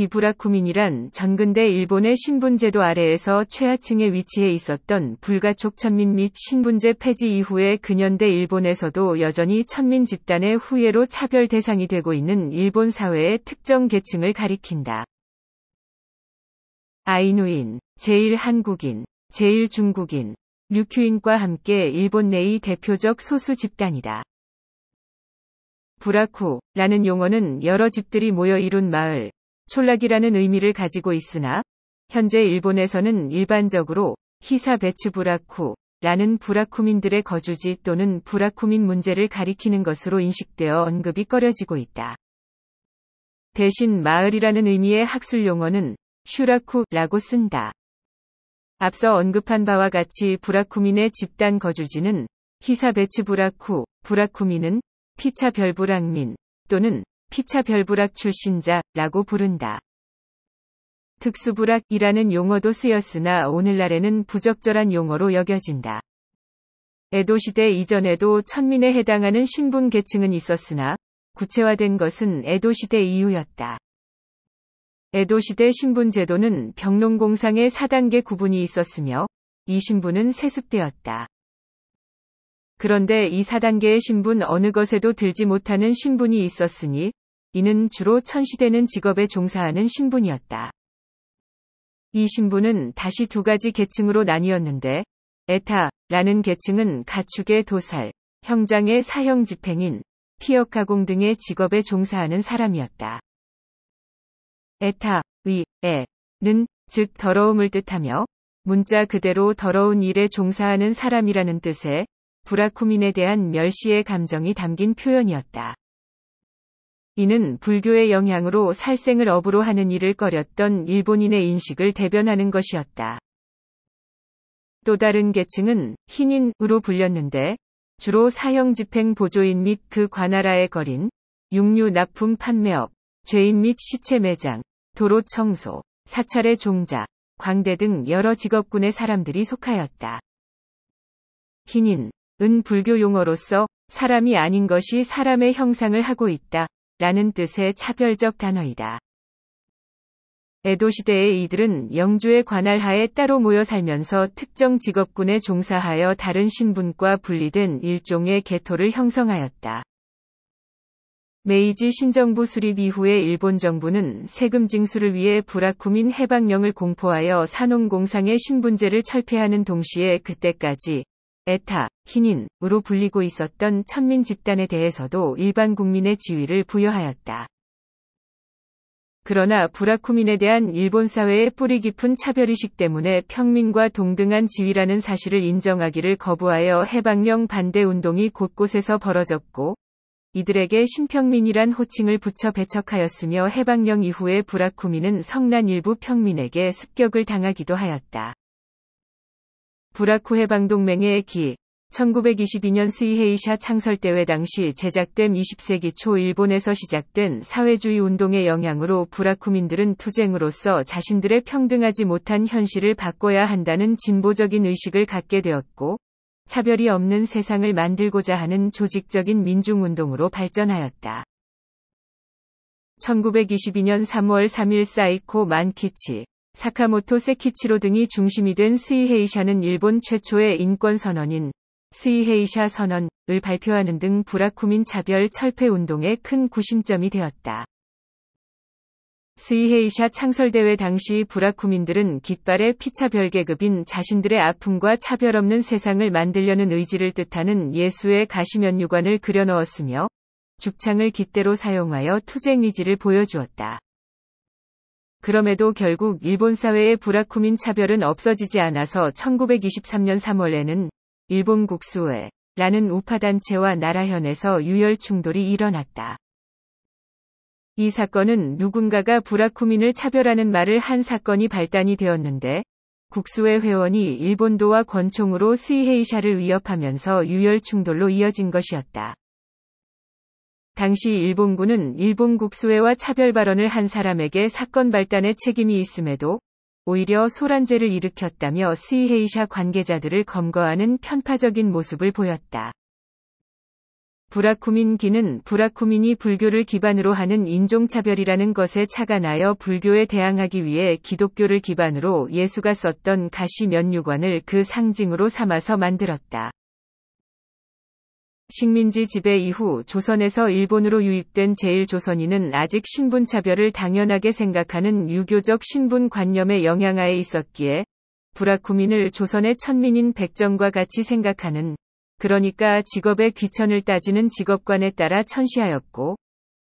이 부라쿠민이란 전근대 일본의 신분제도 아래에서 최하층에 위치해 있었던 불가촉 천민 및 신분제 폐지 이후에 근현대 일본에서도 여전히 천민 집단의 후예로 차별 대상이 되고 있는 일본 사회의 특정 계층을 가리킨다. 아이누인, 제1한국인, 제1중국인, 류큐인과 함께 일본 내의 대표적 소수 집단이다. 부라쿠라는 용어는 여러 집들이 모여 이룬 마을, 촌락이라는 의미를 가지고 있으나 현재 일본에서는 일반적으로 히사 베츠 부라쿠 라는 부라쿠민들의 거주지 또는 부라쿠민 문제를 가리키는 것으로 인식되어 언급이 꺼려지고 있다. 대신 마을이라는 의미의 학술 용어는 슈라쿠라고 쓴다. 앞서 언급한 바와 같이 부라쿠민의 집단 거주지는 히사베츠 부라쿠, 부라쿠민은 피차 별부락민 또는 피차 별부락 출신자라고 부른다. 특수부락이라는 용어도 쓰였으나 오늘날에는 부적절한 용어로 여겨진다. 에도시대 이전에도 천민에 해당하는 신분 계층은 있었으나 구체화된 것은 에도시대 이후였다. 에도시대 신분제도는 병농공상의 4단계 구분이 있었으며 이 신분은 세습되었다. 그런데 이 4단계의 신분 어느 것에도 들지 못하는 신분이 있었으니 이는 주로 천시되는 직업에 종사하는 신분이었다. 이 신분은 다시 두 가지 계층으로 나뉘었는데 에타라는 계층은 가축의 도살, 형장의 사형 집행인, 피역 가공 등의 직업에 종사하는 사람이었다. 에타, 위, 에는 즉 더러움을 뜻하며 문자 그대로 더러운 일에 종사하는 사람이라는 뜻의 브라쿠민에 대한 멸시의 감정이 담긴 표현이었다. 이는 불교의 영향으로 살생을 업으로 하는 일을 꺼렸던 일본인의 인식을 대변하는 것이었다. 또 다른 계층은 흰인으로 불렸는데 주로 사형 집행 보조인 및 그 관할하에 거린 육류 납품 판매업, 죄인 및 시체 매장, 도로 청소, 사찰의 종자, 광대 등 여러 직업군의 사람들이 속하였다. 흰인, 은 불교 용어로서 사람이 아닌 것이 사람의 형상을 하고 있다. 라는 뜻의 차별적 단어이다. 에도 시대의 이들은 영주의 관할하에 따로 모여 살면서 특정 직업군에 종사하여 다른 신분과 분리된 일종의 개토를 형성하였다. 메이지 신정부 수립 이후에 일본 정부는 세금 징수를 위해 부라쿠민 해방령을 공포하여 산업공상의 신분제를 철폐하는 동시에 그때까지 에타, 흰인으로 불리고 있었던 천민 집단에 대해서도 일반 국민의 지위를 부여하였다. 그러나 부라쿠민에 대한 일본 사회의 뿌리 깊은 차별의식 때문에 평민과 동등한 지위라는 사실을 인정하기를 거부하여 해방령 반대 운동이 곳곳에서 벌어졌고, 이들에게 신평민이란 호칭을 붙여 배척하였으며 해방령 이후에 부라쿠민은 성난 일부 평민에게 습격을 당하기도 하였다. 부라쿠 해 방동맹의 기 1922년 스이헤이샤 창설대회 당시 제작된 20세기 초 일본에서 시작된 사회주의 운동의 영향으로 부라쿠민들은 투쟁으로서 자신들의 평등하지 못한 현실을 바꿔야 한다는 진보적인 의식을 갖게 되었고, 차별이 없는 세상을 만들고자 하는 조직적인 민중운동으로 발전하였다. 1922년 3월 3일 사이코 만키치, 사카모토 세키치로 등이 중심이 된 스이헤이샤는 일본 최초의 인권 선언인 스이헤이샤 선언을 발표하는 등 부라쿠민 차별 철폐 운동의 큰 구심점이 되었다. 스이헤이샤 창설대회 당시 부라쿠민들은 깃발에 피차별 계급인 자신들의 아픔과 차별 없는 세상을 만들려는 의지를 뜻하는 예수의 가시면류관을 그려넣었으며 죽창을 깃대로 사용하여 투쟁 의지를 보여주었다. 그럼에도 결국 일본 사회의 부라쿠민 차별은 없어지지 않아서 1923년 3월에는 일본 국수회 라는 우파단체와 나라현에서 유혈 충돌이 일어났다. 이 사건은 누군가가 부라쿠민을 차별하는 말을 한 사건이 발단이 되었는데 국수회 회원이 일본도와 권총으로 스이헤이샤를 위협하면서 유혈 충돌로 이어진 것이었다. 당시 일본군은 일본 국수회와 차별 발언을 한 사람에게 사건 발단에 책임이 있음에도 오히려 소란죄를 일으켰다며 스이헤이샤 관계자들을 검거하는 편파적인 모습을 보였다. 브라쿠민기는 브라쿠민이 불교를 기반으로 하는 인종차별이라는 것에 착안하여 불교에 대항하기 위해 기독교를 기반으로 예수가 썼던 가시 면류관을 그 상징으로 삼아서 만들었다. 식민지 지배 이후 조선에서 일본으로 유입된 제1조선인은 아직 신분차별을 당연하게 생각하는 유교적 신분관념의 영향하에 있었기에 브라쿠민을 조선의 천민인 백정과 같이 생각하는 그러니까 직업의 귀천을 따지는 직업관에 따라 천시하였고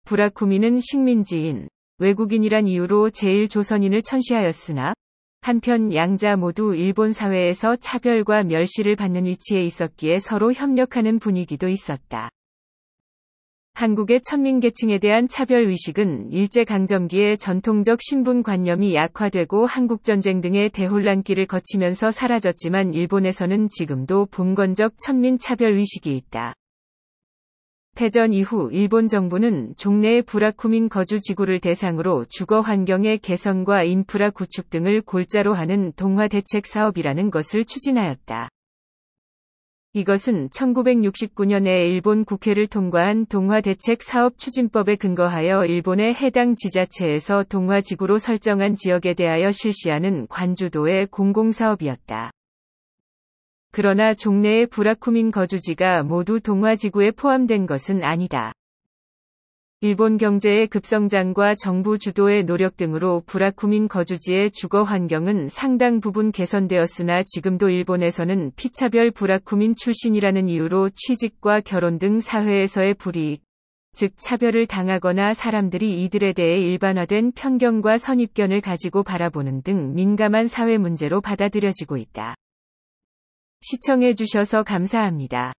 브라쿠미는 식민지인 외국인이란 이유로 제1조선인을 천시하였으나 한편 양자 모두 일본 사회에서 차별과 멸시를 받는 위치에 있었기에 서로 협력하는 분위기도 있었다. 한국의 천민계층에 대한 차별의식은 일제강점기에 전통적 신분관념이 약화되고 한국전쟁 등의 대혼란기를 거치면서 사라졌지만 일본에서는 지금도 봉건적 천민차별의식이 있다. 패전 이후 일본 정부는 종래의 브라쿠민 거주 지구를 대상으로 주거 환경의 개선과 인프라 구축 등을 골자로 하는 동화 대책 사업이라는 것을 추진하였다. 이것은 1969년에 일본 국회를 통과한 동화대책 사업 추진법에 근거하여 일본의 해당 지자체에서 동화지구로 설정한 지역에 대하여 실시하는 관주도의 공공사업이었다. 그러나 종래의 브라쿠민 거주지가 모두 동화지구에 포함된 것은 아니다. 일본 경제의 급성장과 정부 주도의 노력 등으로 브라쿠민 거주지의 주거 환경은 상당 부분 개선되었으나 지금도 일본에서는 피차별 브라쿠민 출신이라는 이유로 취직과 결혼 등 사회에서의 불이익, 즉 차별을 당하거나 사람들이 이들에 대해 일반화된 편견과 선입견을 가지고 바라보는 등 민감한 사회 문제로 받아들여지고 있다. 시청해주셔서 감사합니다.